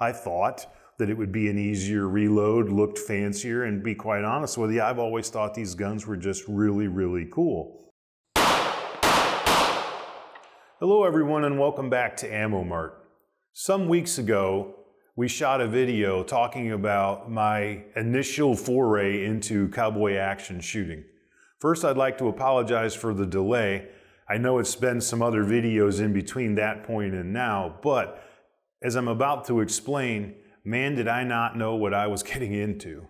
I thought that it would be an easier reload, looked fancier, and be quite honest with you, I've always thought these guns were just really, really cool. Hello everyone and welcome back to Ammo Mart. Some weeks ago, we shot a video talking about my initial foray into cowboy action shooting. First, I'd like to apologize for the delay. I know it's been some other videos in between that point and now, but as I'm about to explain, man, did I not know what I was getting into.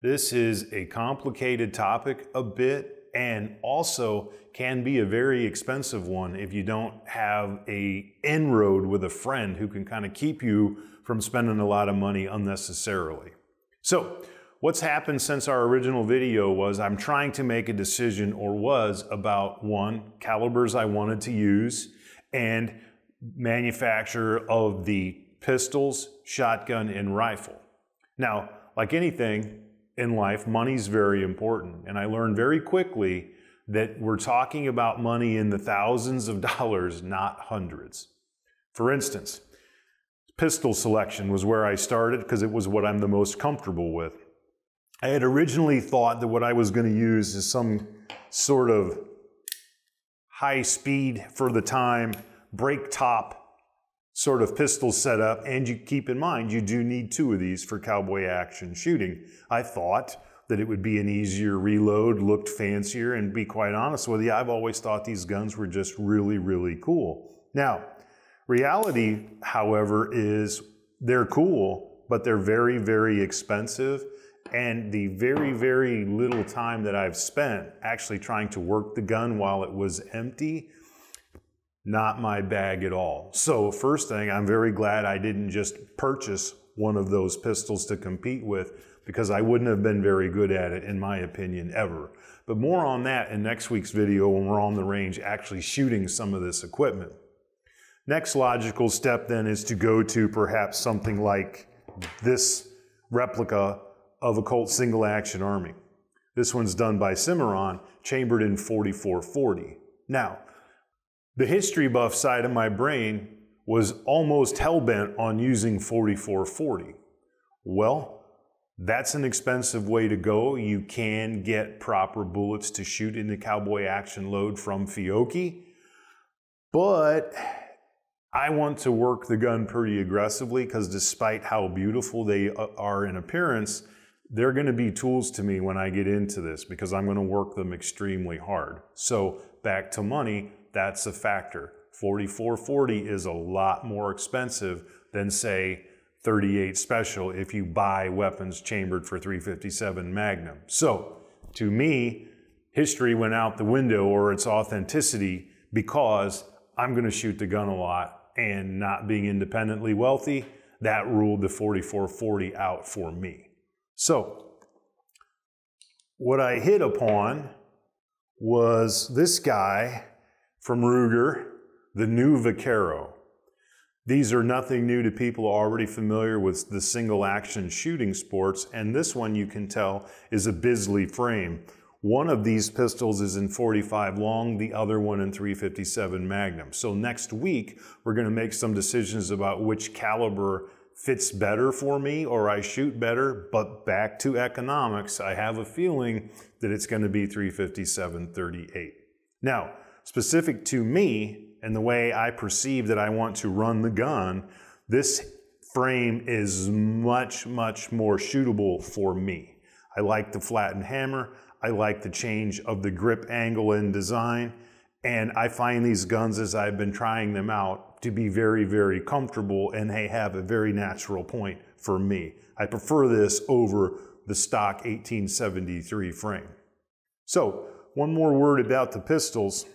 This is a complicated topic a bit and also can be a very expensive one if you don't have a inroad with a friend who can kind of keep you from spending a lot of money unnecessarily. So what's happened since our original video was I'm trying to make a decision or was about one, calibers I wanted to use and manufacturer of the pistols, shotgun, and rifle. Now, like anything in life, money's very important. And I learned very quickly that we're talking about money in the thousands of dollars, not hundreds. For instance, pistol selection was where I started because it was what I'm the most comfortable with. I had originally thought that what I was going to use is some sort of high speed for the time, break top sort of pistol setup. And you keep in mind, you do need two of these for cowboy action shooting. I thought that it would be an easier reload, looked fancier, and be quite honest with you, I've always thought these guns were just really, really cool. Now, reality, however, is they're cool, but they're very, very expensive. And the very, very little time that I've spent actually trying to work the gun while it was empty, not my bag at all. So, first thing, I'm very glad I didn't just purchase one of those pistols to compete with because I wouldn't have been very good at it, in my opinion, ever. But more on that in next week's video when we're on the range actually shooting some of this equipment. Next logical step then is to go to perhaps something like this replica of a Colt single action army. This one's done by Cimarron, chambered in 4440. Now, the history buff side of my brain was almost hell-bent on using 4440. Well, that's an expensive way to go. You can get proper bullets to shoot in the cowboy action load from Fiocchi, but I want to work the gun pretty aggressively because despite how beautiful they uh, are in appearance, they're going to be tools to me when I get into this because I'm going to work them extremely hard. So back to money, that's a factor. 4440 is a lot more expensive than say 38 special if you buy weapons chambered for 357 Magnum. So to me, history went out the window or its authenticity because I'm going to shoot the gun a lot and not being independently wealthy, that ruled the 4440 out for me. So, what I hit upon was this guy from Ruger, the new Vaquero. These are nothing new to people already familiar with the single action shooting sports, and this one you can tell is a Bisley frame. One of these pistols is in 45 long, the other one in 357 Magnum. So next week, we're gonna make some decisions about which caliber fits better for me or I shoot better, but back to economics, I have a feeling that it's gonna be 357 38. Now, specific to me and the way I perceive that I want to run the gun, this frame is much, much more shootable for me. I like the flattened hammer. I like the change of the grip angle and design. And I find these guns as I've been trying them out to be very, very comfortable and they have a very natural point for me. I prefer this over the stock 1873 frame. So one more word about the pistols.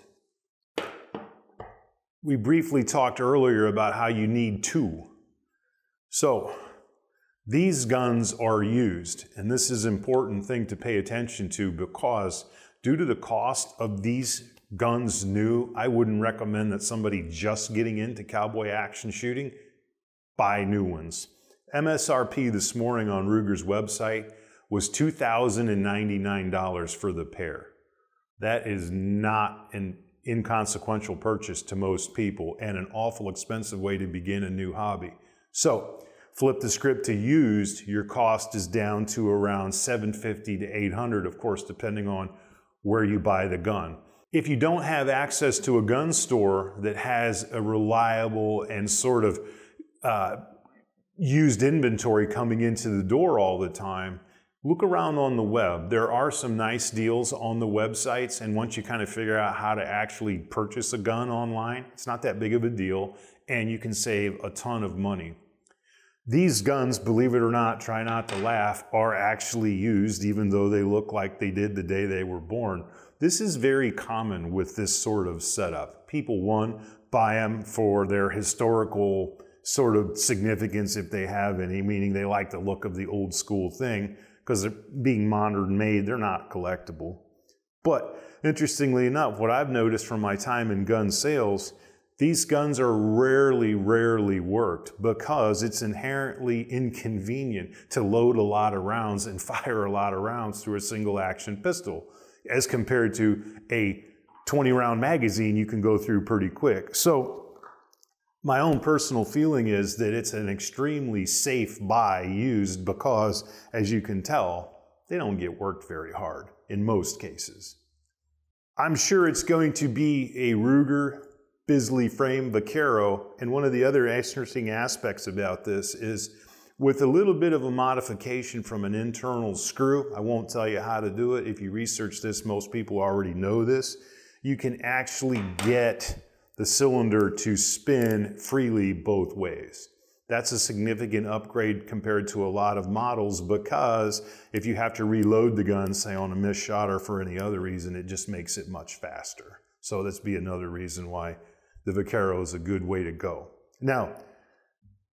We briefly talked earlier about how you need two. So these guns are used, and this is an important thing to pay attention to because due to the cost of these guns new, I wouldn't recommend that somebody just getting into cowboy action shooting buy new ones. MSRP this morning on Ruger's website was $2,099 for the pair. That is not an inconsequential purchase to most people and an awful expensive way to begin a new hobby. So Flip the script to used, your cost is down to around 750 to 800, of course, depending on where you buy the gun. If you don't have access to a gun store that has a reliable and sort of uh, used inventory coming into the door all the time, look around on the web. There are some nice deals on the websites, and once you kind of figure out how to actually purchase a gun online, it's not that big of a deal, and you can save a ton of money. These guns, believe it or not, try not to laugh, are actually used even though they look like they did the day they were born. This is very common with this sort of setup. People, one, buy them for their historical sort of significance if they have any, meaning they like the look of the old school thing because they're being modern made, they're not collectible. But interestingly enough, what I've noticed from my time in gun sales these guns are rarely, rarely worked because it's inherently inconvenient to load a lot of rounds and fire a lot of rounds through a single action pistol as compared to a 20 round magazine you can go through pretty quick. So my own personal feeling is that it's an extremely safe buy used because, as you can tell, they don't get worked very hard in most cases. I'm sure it's going to be a Ruger Bisley frame Vaquero. And one of the other interesting aspects about this is with a little bit of a modification from an internal screw, I won't tell you how to do it. If you research this, most people already know this. You can actually get the cylinder to spin freely both ways. That's a significant upgrade compared to a lot of models because if you have to reload the gun, say on a missed shot or for any other reason, it just makes it much faster. So that's be another reason why the Vaquero is a good way to go. Now,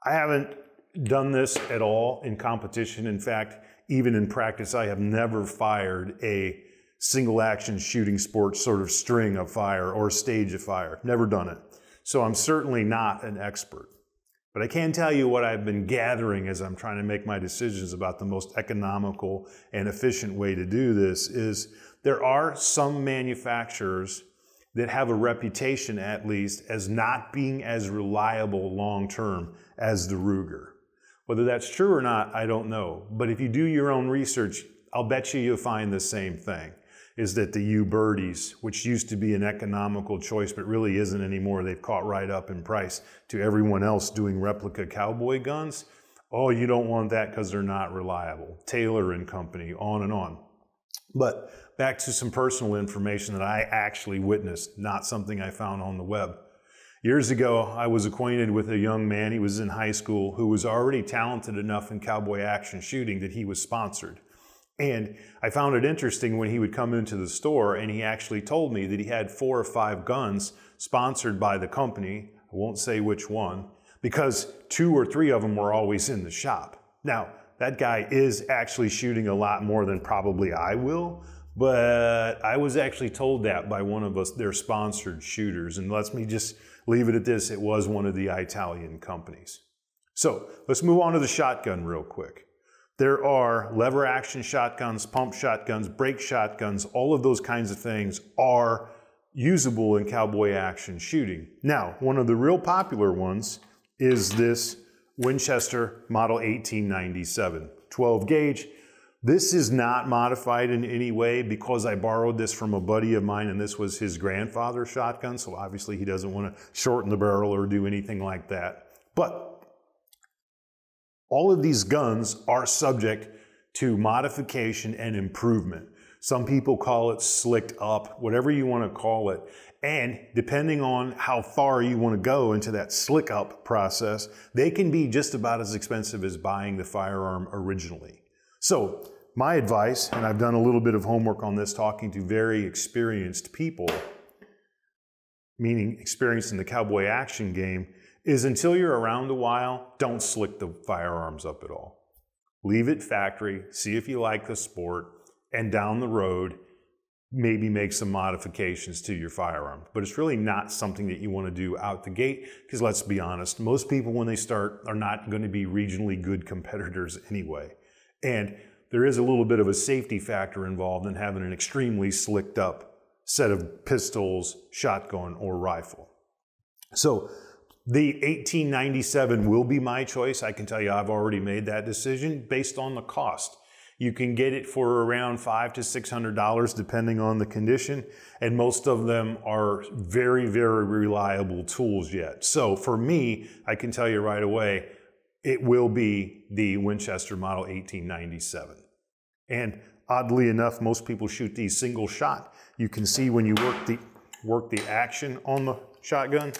I haven't done this at all in competition. In fact, even in practice, I have never fired a single action shooting sports sort of string of fire or stage of fire. Never done it. So I'm certainly not an expert. But I can tell you what I've been gathering as I'm trying to make my decisions about the most economical and efficient way to do this is there are some manufacturers that have a reputation, at least, as not being as reliable long term as the Ruger. Whether that's true or not, I don't know. But if you do your own research, I'll bet you you'll find the same thing. Is that the Ubertis, which used to be an economical choice but really isn't anymore, they've caught right up in price to everyone else doing replica cowboy guns. Oh, you don't want that because they're not reliable. Taylor and Company, on and on. But back to some personal information that I actually witnessed, not something I found on the web. Years ago, I was acquainted with a young man, he was in high school, who was already talented enough in cowboy action shooting that he was sponsored. And I found it interesting when he would come into the store and he actually told me that he had four or five guns sponsored by the company. I won't say which one, because two or three of them were always in the shop. Now, that guy is actually shooting a lot more than probably I will, but I was actually told that by one of us, their sponsored shooters. And let's me just leave it at this it was one of the Italian companies. So let's move on to the shotgun real quick. There are lever action shotguns, pump shotguns, break shotguns, all of those kinds of things are usable in cowboy action shooting. Now, one of the real popular ones is this Winchester Model 1897, 12 gauge. This is not modified in any way because I borrowed this from a buddy of mine and this was his grandfather's shotgun. So obviously he doesn't want to shorten the barrel or do anything like that. But all of these guns are subject to modification and improvement. Some people call it slicked up, whatever you want to call it. And depending on how far you want to go into that slick up process, they can be just about as expensive as buying the firearm originally. So my advice, and I've done a little bit of homework on this talking to very experienced people, meaning experienced in the cowboy action game, is until you're around a while, don't slick the firearms up at all. Leave it factory, see if you like the sport, and down the road, maybe make some modifications to your firearm. But it's really not something that you want to do out the gate because let's be honest, most people when they start are not going to be regionally good competitors anyway. And there is a little bit of a safety factor involved in having an extremely slicked up set of pistols, shotgun, or rifle. So The 1897 will be my choice. I can tell you I've already made that decision based on the cost. You can get it for around five to six hundred dollars depending on the condition, and most of them are very, very reliable tools yet. So for me, I can tell you right away, it will be the Winchester Model 1897. And oddly enough, most people shoot these single shot. You can see when you work the work the action on the shotgun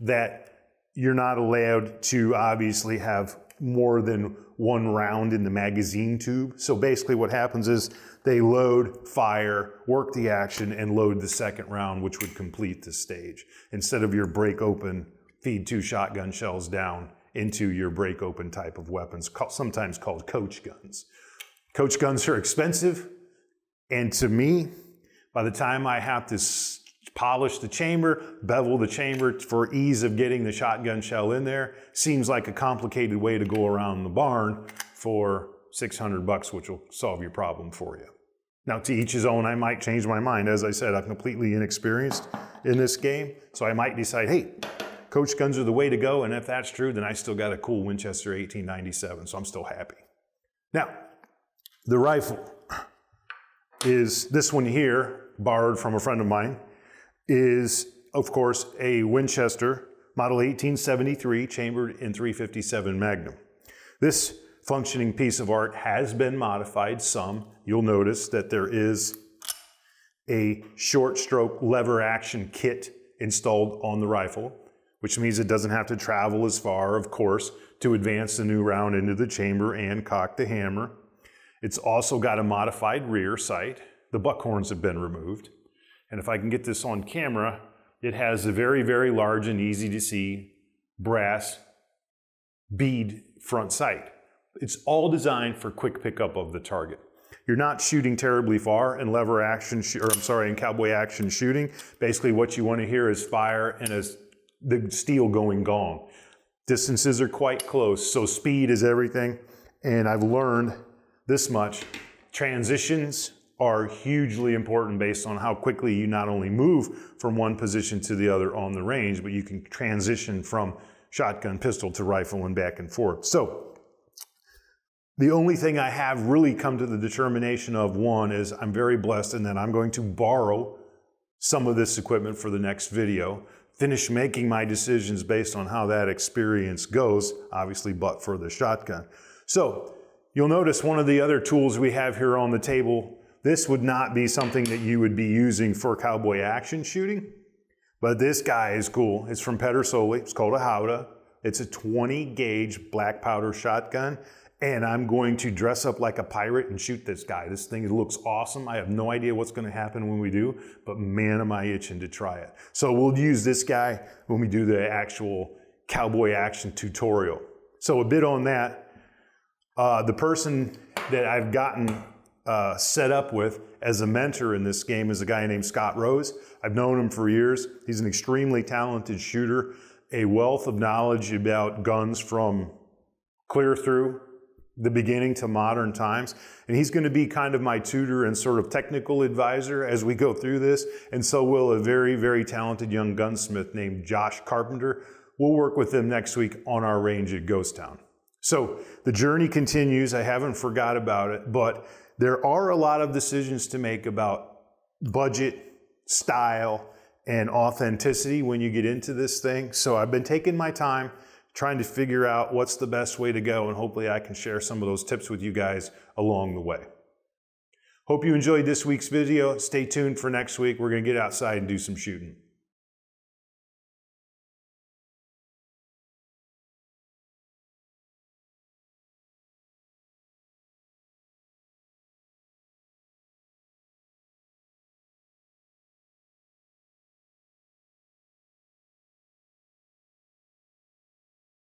that you're not allowed to obviously have more than one round in the magazine tube. So basically what happens is they load, fire, work the action, and load the second round, which would complete the stage. Instead of your break open, feed two shotgun shells down into your break open type of weapons, sometimes called coach guns. Coach guns are expensive, and to me, by the time I have to polish the chamber, bevel the chamber for ease of getting the shotgun shell in there. Seems like a complicated way to go around the barn for 600 bucks, which will solve your problem for you. Now, to each his own, I might change my mind. As I said, I'm completely inexperienced in this game, so I might decide, hey, coach guns are the way to go, and if that's true, then I still got a cool Winchester 1897, so I'm still happy. Now, the rifle is this one here, borrowed from a friend of mine is, of course, a Winchester Model 1873 chambered in 357 Magnum. This functioning piece of art has been modified some. You'll notice that there is a short stroke lever action kit installed on the rifle, which means it doesn't have to travel as far, of course, to advance the new round into the chamber and cock the hammer. It's also got a modified rear sight. The buckhorns have been removed. And if I can get this on camera, it has a very, very large and easy to see brass bead front sight. It's all designed for quick pickup of the target. You're not shooting terribly far in lever action, or I'm sorry, in cowboy action shooting. Basically what you want to hear is fire and a, the steel going gong. Distances are quite close, so speed is everything. And I've learned this much. Transitions are hugely important based on how quickly you not only move from one position to the other on the range, but you can transition from shotgun, pistol to rifle and back and forth. So the only thing I have really come to the determination of one is I'm very blessed and that I'm going to borrow some of this equipment for the next video, finish making my decisions based on how that experience goes, obviously, but for the shotgun. So you'll notice one of the other tools we have here on the table this would not be something that you would be using for cowboy action shooting, but this guy is cool. It's from Pedersoli. It's called a Howdah. It's a 20 gauge black powder shotgun, and I'm going to dress up like a pirate and shoot this guy. This thing looks awesome. I have no idea what's going to happen when we do, but man, am I itching to try it. So we'll use this guy when we do the actual cowboy action tutorial. So a bit on that. Uh, the person that I've gotten uh, set up with as a mentor in this game is a guy named Scott Rose. I've known him for years. He's an extremely talented shooter, a wealth of knowledge about guns from clear through the beginning to modern times. And he's going to be kind of my tutor and sort of technical advisor as we go through this. And so will a very, very talented young gunsmith named Josh Carpenter. We'll work with them next week on our range at Ghost Town. So the journey continues. I haven't forgot about it, but there are a lot of decisions to make about budget, style, and authenticity when you get into this thing. So I've been taking my time trying to figure out what's the best way to go, and hopefully I can share some of those tips with you guys along the way. Hope you enjoyed this week's video. Stay tuned for next week. We're going to get outside and do some shooting.